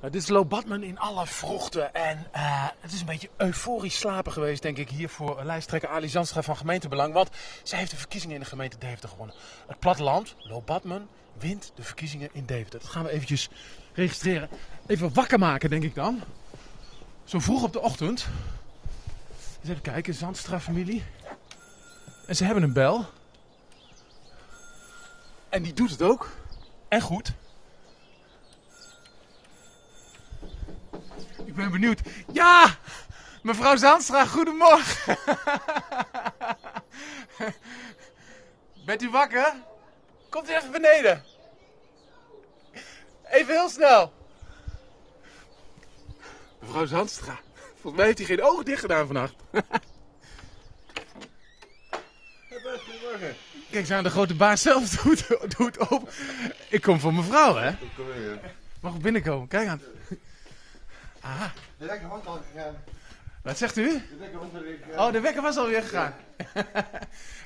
Dit is Lo Badman in alle vroegte. En eh, het is een beetje euforisch slapen geweest, denk ik, hier voor lijsttrekker Ali Zandstra van gemeentebelang. Want zij heeft de verkiezingen in de gemeente Deventer gewonnen. Het platteland, Lo Badman, wint de verkiezingen in Deventer. Dat gaan we eventjes registreren. Even wakker maken, denk ik dan. Zo vroeg op de ochtend. Eens even kijken, Zandstra-familie. En ze hebben een bel. En die doet het ook. En goed. Ik ben benieuwd. Ja! Mevrouw Zandstra, goedemorgen. Bent u wakker? Komt u even beneden. Even heel snel. Mevrouw Zandstra. Volgens mij heeft hij geen ogen dicht gedaan vannacht. Goedemorgen. Kijk eens aan, de grote baas zelf doet, doet op. Ik kom voor mevrouw, hè? Kom. Mag ik binnenkomen? Kijk aan. Aha, De lekker hond al gegaan. wat zegt u? De lekker hond al gegaan. Oh, de wekker was alweer gegaan.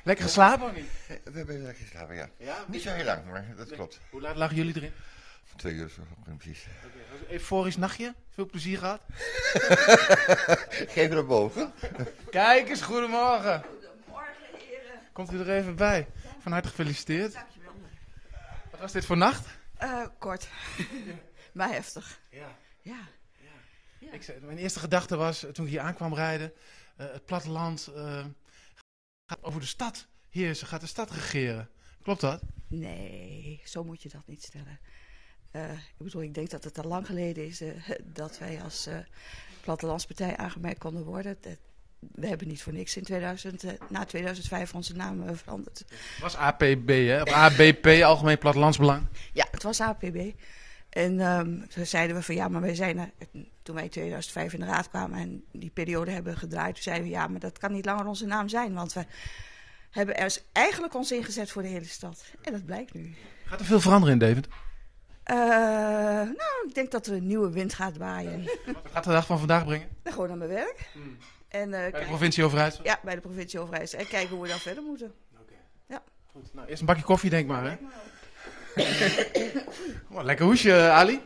Lekker geslapen of niet? We hebben lekker geslapen, ja. Ja? Niet zo heel lang, maar dat klopt. Hoe laat lagen jullie erin? Twee uur zo, precies. Was een euforisch nachtje? Veel plezier gehad? Geef er boven. Kijk eens, goedemorgen. Goedemorgen, heren. Komt u er even bij? Van harte gefeliciteerd. Dankjewel. Wat was dit voor nacht? Eh, kort. maar heftig. Ja. Ja. Ik zei, mijn eerste gedachte was, eh, toen ik hier aankwam rijden, eh, het platteland eh, gaat over de stad heersen, gaat de stad regeren. Klopt dat? Nee, zo moet je dat niet stellen. Ik bedoel, ik denk dat het al lang geleden is dat wij als plattelandspartij aangemerkt konden worden. Dat- we hebben niet voor niks in 2000, eh, na 2005 onze naam veranderd. Het was APB, hè? Of ABP, Algemeen Plattelandsbelang. Ja, het was APB. En ehm, toen zeiden we van ja, maar wij zijn er. Toen wij in 2005 in de raad kwamen en die periode hebben gedraaid, toen zeiden we ja, maar dat kan niet langer onze naam zijn. Want we hebben er eigenlijk ons ingezet voor de hele stad. En dat blijkt nu. Gaat er veel veranderen in Deventer? Eh, nou, ik denk dat er een nieuwe wind gaat waaien. Wat gaat de dag van vandaag brengen? Ben gewoon naar mijn werk. En, eh, Bij de provincie Overijssel? ja, bij de provincie Overijssel. En kijken hoe we dan verder moeten. Goed. Nou, eerst een bakje koffie, denk maar, hè? Oh, lekker hoesje, Ali.